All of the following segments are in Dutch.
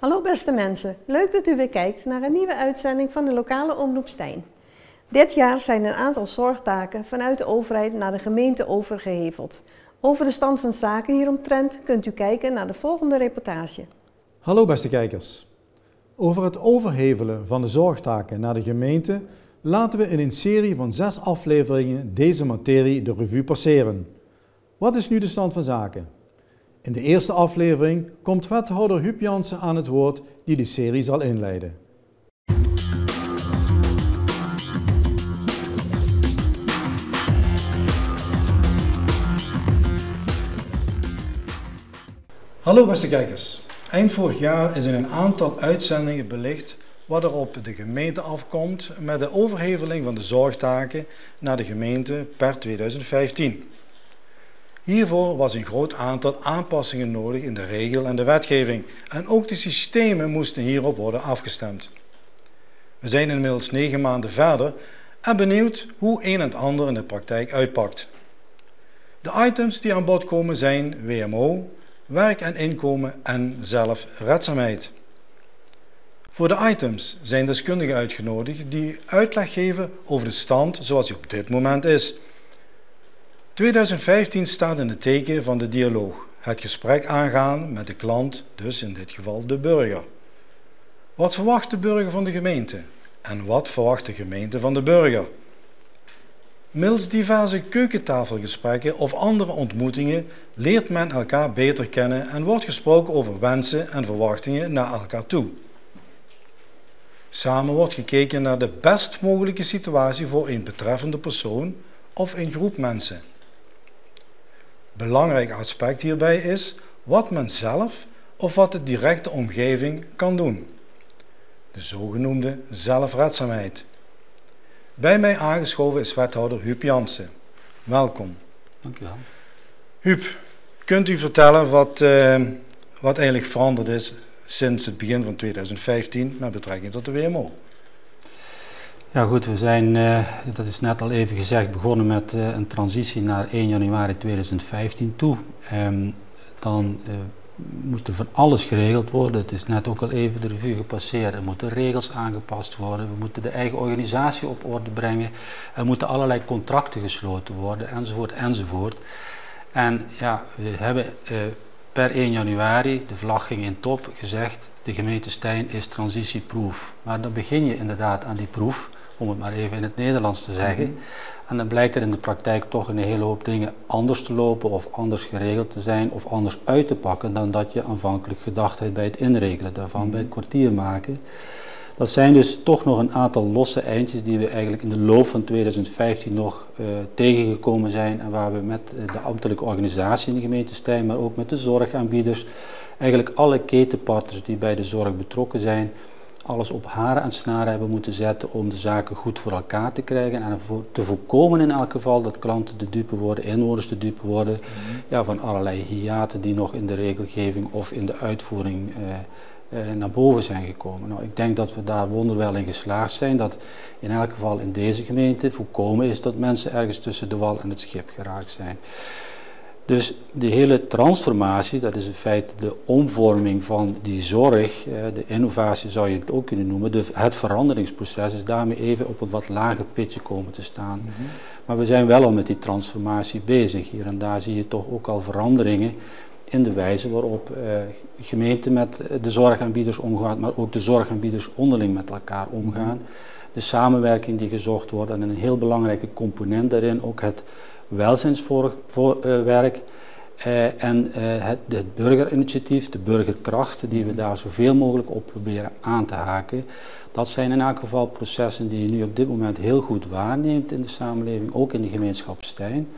Hallo beste mensen, leuk dat u weer kijkt naar een nieuwe uitzending van de lokale Omroep Stijn. Dit jaar zijn een aantal zorgtaken vanuit de overheid naar de gemeente overgeheveld. Over de stand van zaken hieromtrent kunt u kijken naar de volgende reportage. Hallo beste kijkers. Over het overhevelen van de zorgtaken naar de gemeente laten we in een serie van zes afleveringen deze materie de revue passeren. Wat is nu de stand van zaken? In de eerste aflevering komt wethouder Huub Jansen aan het woord die de serie zal inleiden. Hallo beste kijkers. Eind vorig jaar is in een aantal uitzendingen belicht wat er op de gemeente afkomt met de overheveling van de zorgtaken naar de gemeente per 2015. Hiervoor was een groot aantal aanpassingen nodig in de regel en de wetgeving en ook de systemen moesten hierop worden afgestemd. We zijn inmiddels negen maanden verder en benieuwd hoe een en ander in de praktijk uitpakt. De items die aan bod komen zijn WMO, werk en inkomen en zelfredzaamheid. Voor de items zijn deskundigen uitgenodigd die uitleg geven over de stand zoals die op dit moment is. 2015 staat in het teken van de dialoog, het gesprek aangaan met de klant, dus in dit geval de burger. Wat verwacht de burger van de gemeente en wat verwacht de gemeente van de burger? Middels diverse keukentafelgesprekken of andere ontmoetingen leert men elkaar beter kennen en wordt gesproken over wensen en verwachtingen naar elkaar toe. Samen wordt gekeken naar de best mogelijke situatie voor een betreffende persoon of een groep mensen. Belangrijk aspect hierbij is wat men zelf of wat de directe omgeving kan doen. De zogenoemde zelfredzaamheid. Bij mij aangeschoven is wethouder Huub Jansen. Welkom. Dank u wel. Huub, kunt u vertellen wat, uh, wat eigenlijk veranderd is sinds het begin van 2015 met betrekking tot de WMO? Ja goed, we zijn, uh, dat is net al even gezegd, begonnen met uh, een transitie naar 1 januari 2015 toe. Um, dan uh, moet er van alles geregeld worden. Het is net ook al even de revue gepasseerd. Er moeten regels aangepast worden. We moeten de eigen organisatie op orde brengen. Er moeten allerlei contracten gesloten worden, enzovoort, enzovoort. En ja, we hebben per 1 januari, de vlag ging in top, gezegd de gemeente Stijn is transitieproof. Maar dan begin je inderdaad aan die proef om het maar even in het Nederlands te zeggen. Mhm. En dan blijkt er in de praktijk toch een hele hoop dingen anders te lopen of anders geregeld te zijn of anders uit te pakken dan dat je aanvankelijk gedacht hebt bij het inregelen daarvan, bij het mhm. kwartier maken. Dat zijn dus toch nog een aantal losse eindjes die we eigenlijk in de loop van 2015 nog uh, tegengekomen zijn en waar we met de ambtelijke organisatie in de gemeente Stijn, maar ook met de zorgaanbieders, eigenlijk alle ketenpartners die bij de zorg betrokken zijn, alles op haren en snaren hebben moeten zetten om de zaken goed voor elkaar te krijgen en te voorkomen in elk geval dat klanten de dupe worden, inwoners de dupe worden ja, van allerlei hiaten die nog in de regelgeving of in de uitvoering uh, uh, naar boven zijn gekomen. Nou, ik denk dat we daar wonderwel in geslaagd zijn, dat in elk geval in deze gemeente voorkomen is dat mensen ergens tussen de wal en het schip geraakt zijn. Dus de hele transformatie, dat is in feite de omvorming van die zorg, de innovatie zou je het ook kunnen noemen, de, het veranderingsproces is daarmee even op een wat lager pitje komen te staan. Mhm. Maar we zijn wel al met die transformatie bezig. Hier en daar zie je toch ook al veranderingen in de wijze waarop eh, gemeenten met de zorgaanbieders omgaan, maar ook de zorgaanbieders onderling met elkaar omgaan. Mhm. De samenwerking die gezocht wordt en een heel belangrijke component daarin ook het welzijnswerk uh, en uh, het, het, burgerinitiatief, de burgerkrachten die we daar zoveel mogelijk op proberen aan te haken. Dat zijn in elk geval processen die je nu op dit moment heel goed waarneemt in de samenleving, ook in de gemeenschap Stijn.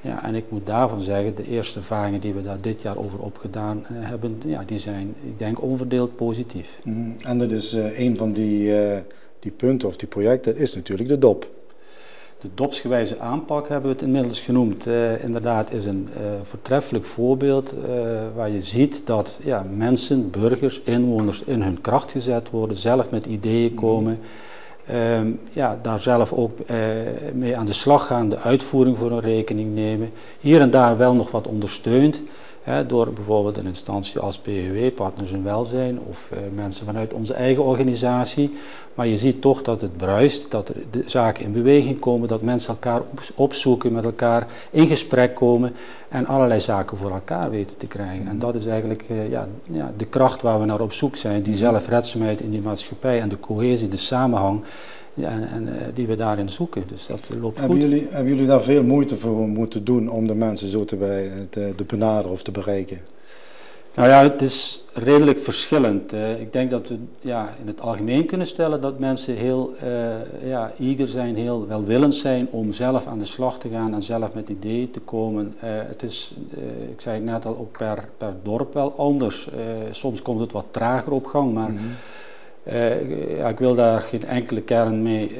Ja, en ik moet daarvan zeggen, de eerste ervaringen die we daar dit jaar over opgedaan uh, hebben, ja, die zijn, ik denk, onverdeeld positief. Mm, en dat is een van die, die punten of die projecten, is natuurlijk de DOP. De dopsgewijze aanpak hebben we het inmiddels genoemd. Uh, inderdaad is een uh, voortreffelijk voorbeeld uh, waar je ziet dat ja, mensen, burgers, inwoners in hun kracht gezet worden, zelf met ideeën mhm. komen. Ehm, ja, daar zelf ook mee aan de slag gaan, de uitvoering voor een rekening nemen. Hier en daar wel nog wat ondersteund. Door bijvoorbeeld een instantie als PWW, Partners in Welzijn, of eh, mensen vanuit onze eigen organisatie. Maar je ziet toch dat het bruist, dat er de zaken in beweging komen, dat mensen elkaar opzoeken, met elkaar in gesprek komen en allerlei zaken voor elkaar weten te krijgen. En dat is eigenlijk eh, ja, ja, de kracht waar we naar op zoek zijn, die zelfredzaamheid in die maatschappij en de cohesie, de samenhang ja, en, en eh, die we daarin zoeken. Dus dat loopt hebben goed. Jullie, hebben jullie daar veel moeite voor moeten doen om de mensen zo te, bij, te, te benaderen of te bereiken? Nou ja, het is redelijk verschillend. ik denk dat we ja, in het algemeen kunnen stellen dat mensen heel uh, ja, eager zijn, heel welwillend zijn om zelf aan de slag te gaan en zelf met ideeën te komen. Uh, het is, ik zei het net al, ook per, per dorp wel anders. soms komt het wat trager op gang, maar mm -hmm. Uh, ja, ik wil daar geen enkele kern mee uh,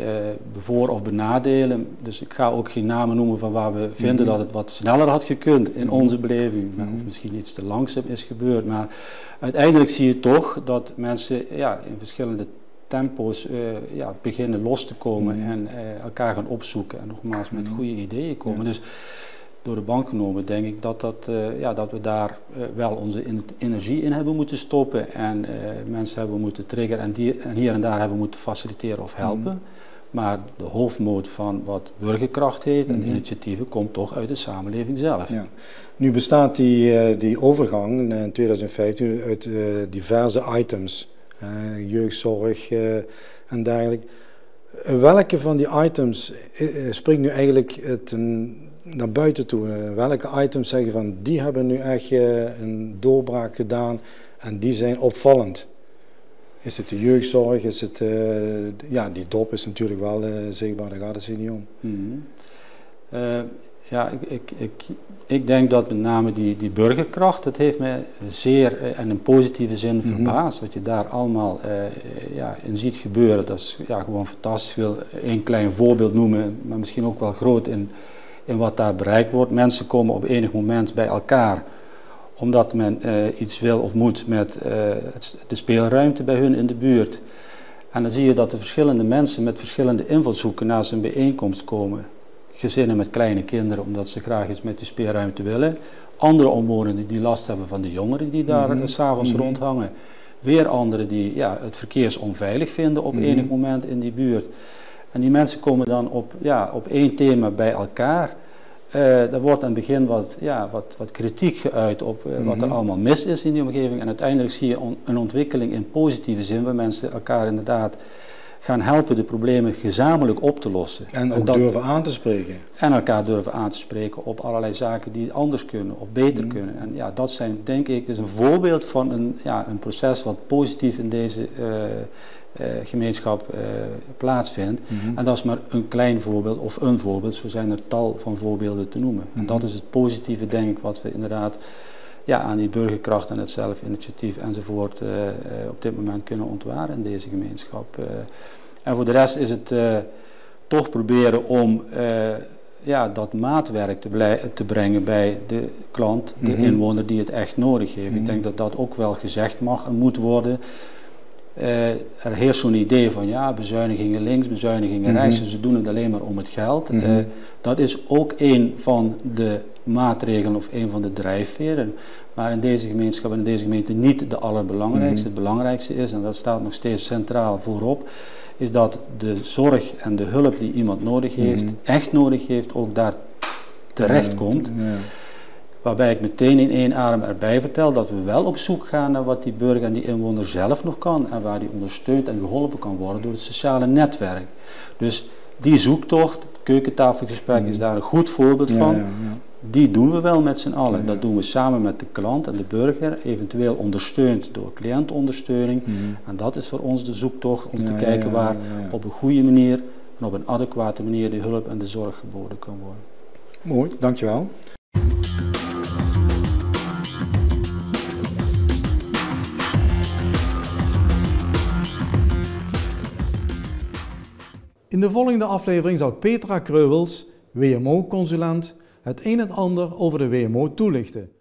bevoor of benadelen. Dus ik ga ook geen namen noemen van waar we vinden dat het wat sneller had gekund in onze beleving. Of misschien iets te langzaam is gebeurd. Maar uiteindelijk zie je toch dat mensen ja, in verschillende tempo's uh, ja, beginnen los te komen en elkaar gaan opzoeken. En nogmaals met goede ideeën komen. Dus door de bank genomen, denk ik dat, dat, uh, ja, dat we daar uh, wel onze in energie in hebben moeten stoppen en uh, mensen hebben moeten triggeren en, die, en, hier en daar hebben moeten faciliteren of helpen. Mm. Maar de hoofdmoot van wat burgerkracht heet en mm -hmm. initiatieven komt toch uit de samenleving zelf. Ja. Nu bestaat die, die overgang in 2015 uit diverse items, jeugdzorg en dergelijke. Welke van die items springt nu eigenlijk het een naar buiten toe. Eh, welke items zeggen van die hebben nu echt uh, een doorbraak gedaan en die zijn opvallend? Is het de jeugdzorg? Is het, uh, ja, die dop is natuurlijk wel zichtbaar, daar gaat het zich niet om. Mm -hmm. ja, ik, ik, ik, ik, denk dat met name die, die burgerkracht, dat heeft mij zeer en in positieve zin mm -hmm. verbaasd. Wat je daar allemaal ja, in ziet gebeuren, dat is ja, gewoon fantastisch. Ik wil één klein voorbeeld noemen, maar misschien ook wel groot in in wat daar bereikt wordt. Mensen komen op enig moment bij elkaar omdat men uh, iets wil of moet met uh, het, de speelruimte bij hun in de buurt. En dan zie je dat de verschillende mensen met verschillende invalshoeken naar zijn bijeenkomst komen. Gezinnen met kleine kinderen, omdat ze graag iets met die speelruimte willen. Andere omwonenden die last hebben van de jongeren die daar mm -hmm. s'avonds mm -hmm. rondhangen. Weer anderen die ja, het verkeersonveilig vinden op mm -hmm. enig moment in die buurt. En die mensen komen dan op, ja, op één thema bij elkaar. Uh, er wordt aan het begin wat, ja, wat, wat kritiek geuit op uh, mm -hmm. wat er mhm. allemaal mis is in die omgeving. En uiteindelijk zie je on, een ontwikkeling in positieve zin, waar mensen elkaar inderdaad gaan helpen de problemen gezamenlijk op te lossen. En ook en dat, durven aan te spreken. En elkaar durven aan te spreken op allerlei zaken die anders kunnen of beter mm -hmm. kunnen. En ja, dat zijn denk ik, is een voorbeeld van een, ja, een proces wat positief in deze uh, gemeenschap uh, plaatsvindt. Mm -hmm. En dat is maar een klein voorbeeld of een voorbeeld, zo zijn er tal van voorbeelden te noemen. Mm -hmm. En dat is het positieve, denk ik, wat we inderdaad ja, aan die burgerkracht en het zelfinitiatief enzovoort uh, op dit moment kunnen ontwaren in deze gemeenschap. en voor de rest is het toch proberen om ja, dat maatwerk te, te, brengen bij de klant, de mm -hmm. inwoner die het echt nodig heeft. Ik denk dat dat ook wel gezegd mag en moet worden. Uh, er heerst zo'n idee van ja, bezuinigingen links, bezuinigingen mm -hmm. rechts, ze doen het alleen maar om het geld. Mm -hmm. uh, dat is ook een van de maatregelen of een van de drijfveren. Maar in deze gemeenschap en in deze gemeente niet de allerbelangrijkste. Mm -hmm. Het belangrijkste is, en dat staat nog steeds centraal voorop, is dat de zorg en de hulp die iemand nodig heeft, echt nodig heeft, ook daar terecht komt. Ja. Waarbij ik meteen in één adem erbij vertel dat we wel op zoek gaan naar wat die burger en die inwoner zelf nog kan en waar die ondersteund en geholpen kan worden door het sociale netwerk. Dus die zoektocht, keukentafelgesprek mm. is daar een goed voorbeeld ja, van. Ja, ja. Die doen we wel met z'n allen. Dat doen we samen met de klant en de burger, eventueel ondersteund door cliëntondersteuning. Mm. En dat is voor ons de zoektocht om te kijken waar op een goede manier en op een adequate manier de hulp en de zorg geboden kan worden. Mooi, dankjewel. In de volgende aflevering zal Petra Kreuwels, WMO-consulent, het een en ander over de WMO toelichten.